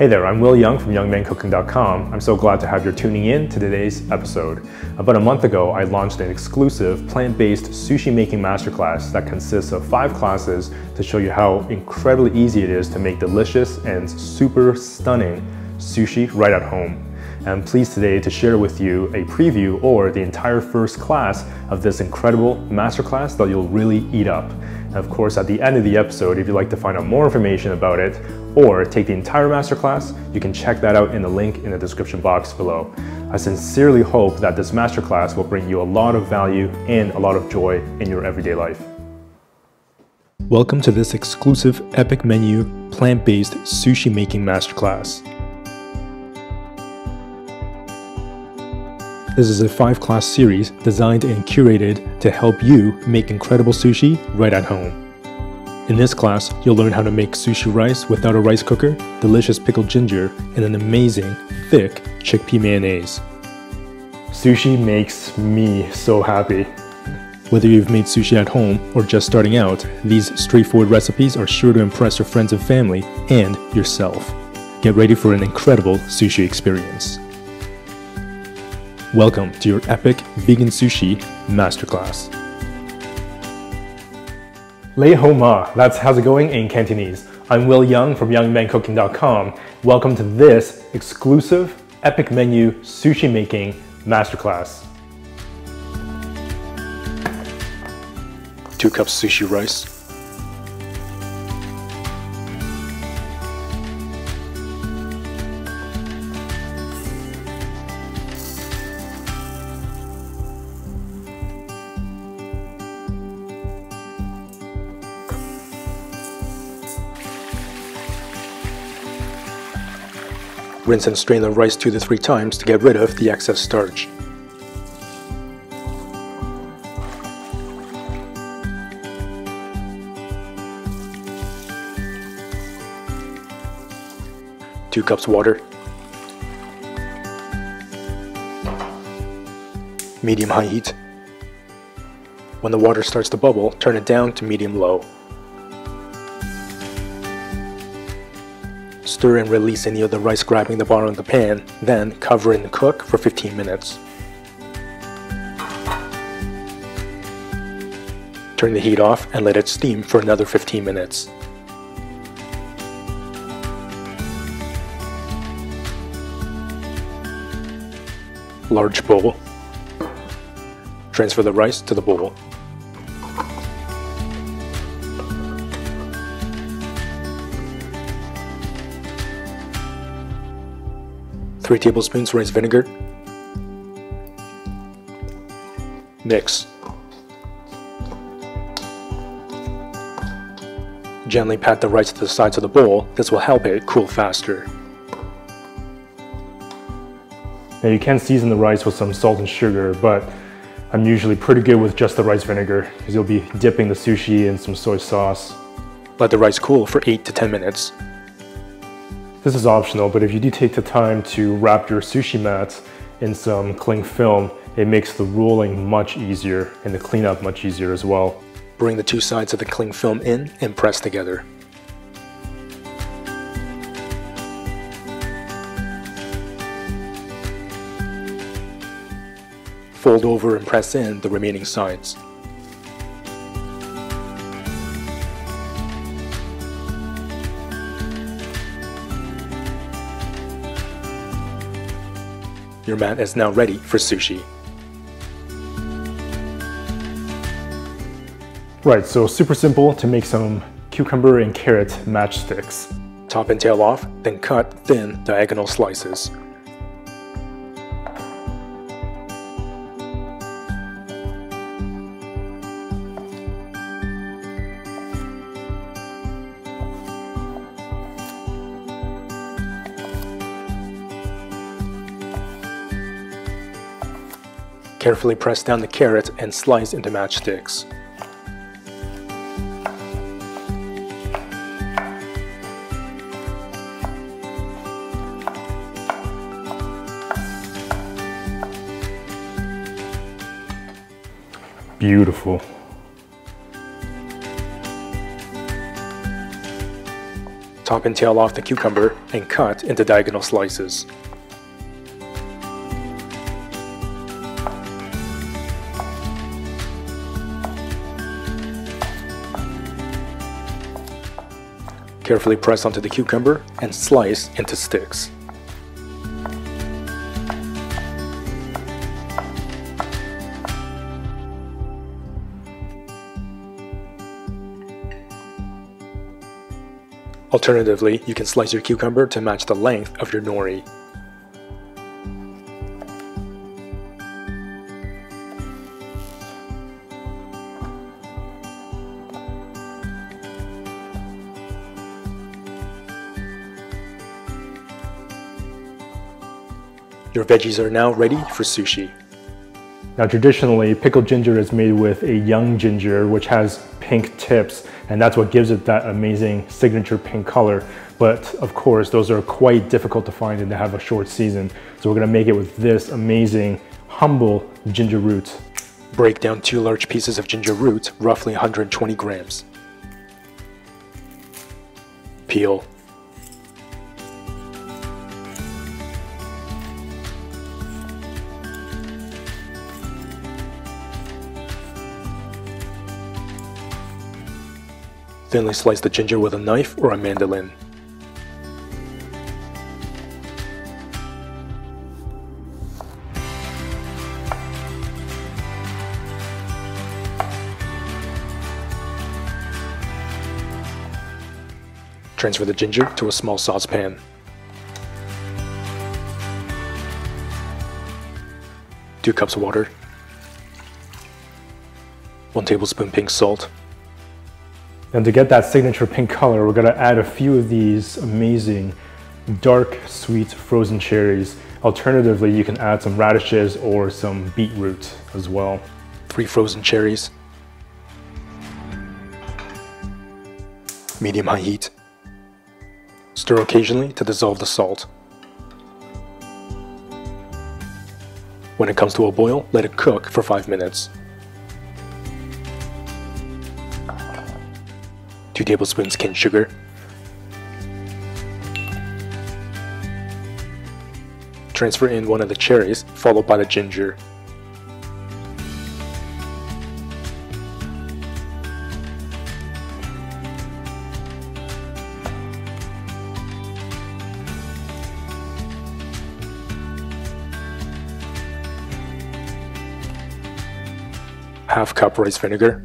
Hey there, I'm Wil Yeung from YeungManCooking.com. I'm so glad to have you tuning in to today's episode. About a month ago, I launched an exclusive plant-based sushi making masterclass that consists of five classes to show you how incredibly easy it is to make delicious and super stunning sushi right at home. I'm pleased today to share with you a preview or the entire first class of this incredible masterclass that you'll really eat up. And of course, at the end of the episode, if you'd like to find out more information about it or take the entire masterclass, you can check that out in the link in the description box below. I sincerely hope that this masterclass will bring you a lot of value and a lot of joy in your everyday life. Welcome to this exclusive Epic Menu plant-based sushi making masterclass. This is a five class series designed and curated to help you make incredible sushi right at home. In this class, you'll learn how to make sushi rice without a rice cooker, delicious pickled ginger, and an amazing, thick chickpea mayonnaise. Sushi makes me so happy. Whether you've made sushi at home or just starting out, these straightforward recipes are sure to impress your friends and family and yourself. Get ready for an incredible sushi experience. Welcome to your epic vegan sushi masterclass. Lay Ho Ma, that's how's it going in Cantonese. I'm Wil Yeung from YeungManCooking.com. Welcome to this exclusive epic menu sushi making masterclass. Two cups sushi rice, Rinse and strain the rice 2 to 3 times to get rid of the excess starch. Two cups water. Medium high heat. When the water starts to bubble, turn it down to medium low. Stir and release any of the rice grabbing the bottom of the pan, then cover and cook for 15 minutes. Turn the heat off and let it steam for another 15 minutes. Large bowl. Transfer the rice to the bowl. 3 tablespoons rice vinegar. Mix. Gently pat the rice to the sides of the bowl, this will help it cool faster. Now you can season the rice with some salt and sugar, but I'm usually pretty good with just the rice vinegar because you'll be dipping the sushi in some soy sauce. Let the rice cool for 8 to 10 minutes. This is optional, but if you do take the time to wrap your sushi mats in some cling film, it makes the rolling much easier and the cleanup much easier as well. Bring the two sides of the cling film in and press together. Fold over and press in the remaining sides. Your mat is now ready for sushi. Right, so super simple to make some cucumber and carrot matchsticks. Top and tail off, then cut thin diagonal slices. Carefully press down the carrot and slice into matchsticks. Beautiful. top and tail off the cucumber and cut into diagonal slices. Carefully press onto the cucumber and slice into sticks. Alternatively, you can slice your cucumber to match the length of your nori. Your veggies are now ready for sushi. Now traditionally, pickled ginger is made with a young ginger which has pink tips and that's what gives it that amazing signature pink color. But of course, those are quite difficult to find and to have a short season. So we're gonna make it with this amazing, humble ginger root. Break down two large pieces of ginger root, roughly 120 grams. Peel. Thinly slice the ginger with a knife or a mandolin. Transfer the ginger to a small saucepan. Two cups of water. One tablespoon pink salt. And to get that signature pink color, we're gonna add a few of these amazing dark sweet frozen cherries. Alternatively, you can add some radishes or some beetroot as well. Three frozen cherries. Medium high heat. Stir occasionally to dissolve the salt. When it comes to a boil, let it cook for 5 minutes. 2 tablespoons cane sugar, transfer in one of the cherries, followed by the ginger. Half cup rice vinegar,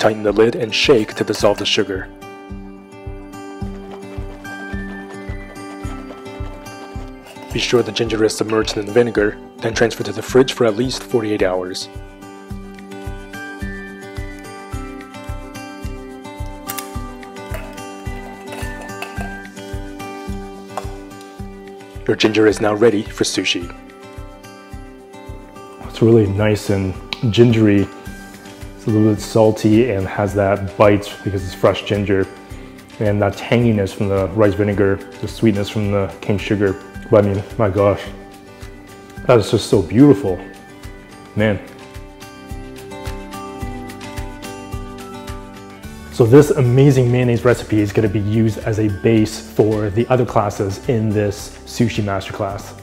Tighten the lid and shake to dissolve the sugar. Be sure the ginger is submerged in the vinegar, then transfer to the fridge for at least 48 hours. Your ginger is now ready for sushi. It's really nice and gingery it's a little bit salty and has that bite because it's fresh ginger and that tanginess from the rice vinegar, the sweetness from the cane sugar. But I mean, my gosh, that is just so beautiful, man. So this amazing mayonnaise recipe is gonna be used as a base for the other classes in this sushi masterclass.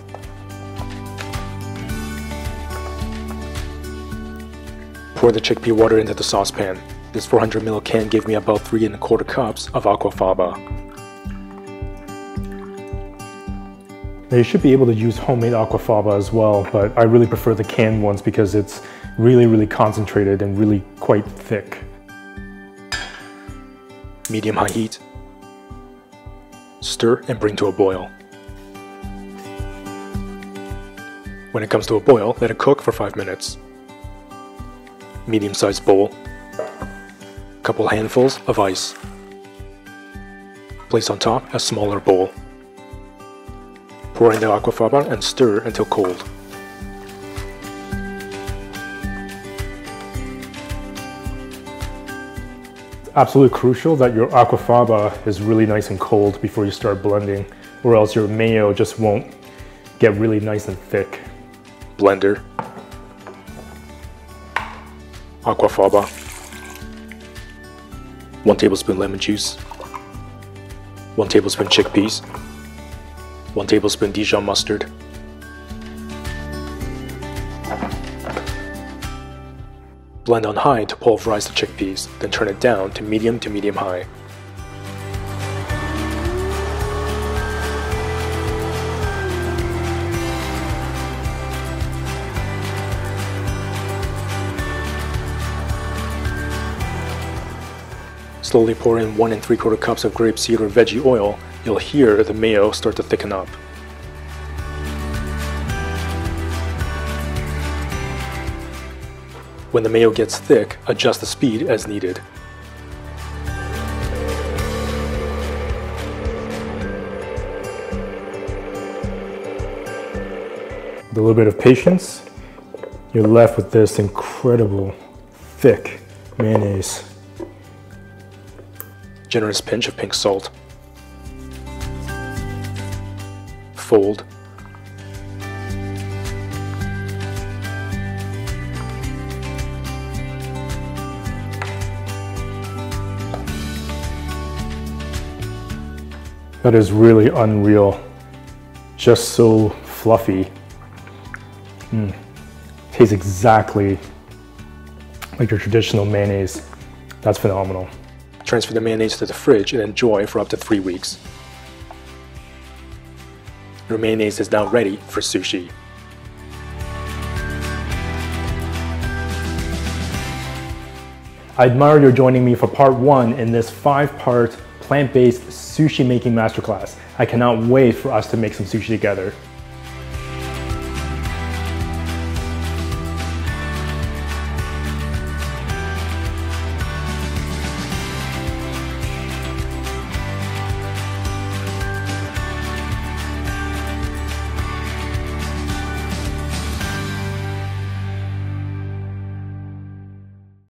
Pour the chickpea water into the saucepan. This 400 ml can gave me about 3 and a quarter cups of aquafaba. Now you should be able to use homemade aquafaba as well, but I really prefer the canned ones because it's really, really concentrated and really quite thick. Medium high heat. Stir and bring to a boil. When it comes to a boil, let it cook for 5 minutes medium-sized bowl, a couple handfuls of ice. Place on top a smaller bowl. Pour in the aquafaba and stir until cold. Absolutely crucial that your aquafaba is really nice and cold before you start blending or else your mayo just won't get really nice and thick. Blender aquafaba, 1 tablespoon lemon juice, 1 tablespoon chickpeas, 1 tablespoon Dijon mustard, Blend on high to pulverize the chickpeas, then turn it down to medium to medium high. Slowly pour in 1 and 3 quarter cups of grapeseed or veggie oil, you'll hear the mayo start to thicken up. When the mayo gets thick, adjust the speed as needed. With a little bit of patience, you're left with this incredible thick mayonnaise generous pinch of pink salt. Fold. That is really unreal. Just so fluffy. Mm. Tastes exactly like your traditional mayonnaise. That's phenomenal transfer the mayonnaise to the fridge and enjoy for up to 3 weeks. Your mayonnaise is now ready for sushi. I admire your joining me for part 1 in this 5-part plant-based sushi making masterclass. I cannot wait for us to make some sushi together.